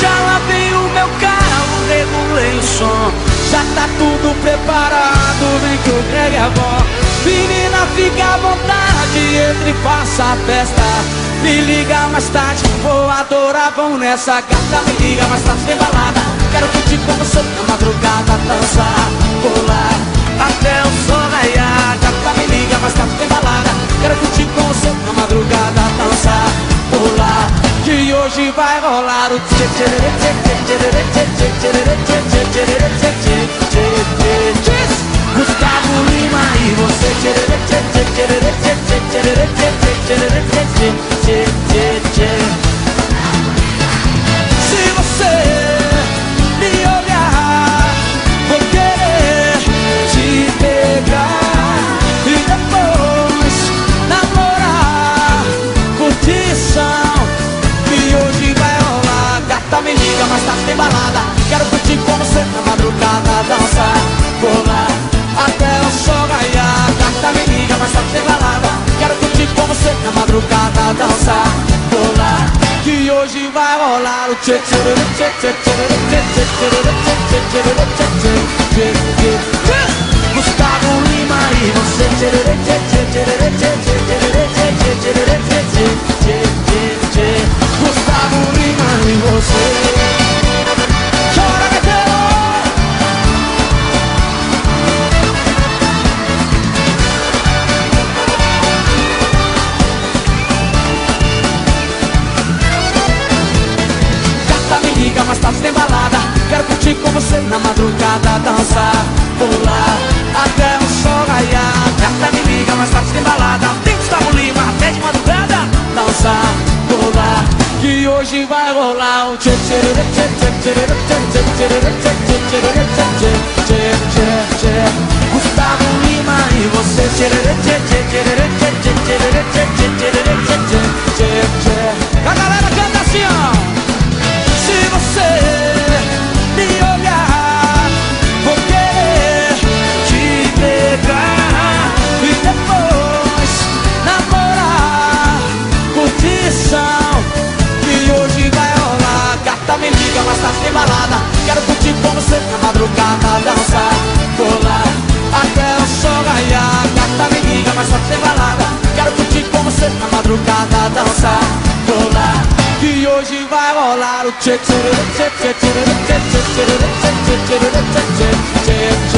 Já lavei o meu carro, regulei o som. Já tá tudo preparado, vem que o Greg é bom Menina, fica à vontade, entre e faça a festa. Me liga mais tarde, vou adorar, vamos nessa gata. Me liga mais tarde, tem balada. Quero curtir com você na madrugada, Gustavo Lima Gustavo Lima e você tarde tem balada Quero curtir com você na madrugada Dançar, pular, até o sol raiar Gata me liga, mas tarde tem balada Tem Gustavo Lima, até de madrugada Dançar, pular, que hoje vai rolar o tchê tchê tchê tchê tchê tchê tchê tchê tchê tchê tchê tchê tchê tchê Gustavo tá balada. Quero curtir com você na madrugada, dançar, pular até o sol raiar. Gata me liga, mas tá sem balada. Quero curtir com você na madrugada, dançar, pular. Que hoje vai rolar o tchê tchê tchê tchê tchê tchê tchê tchê tchê tchê tchê tchê tchê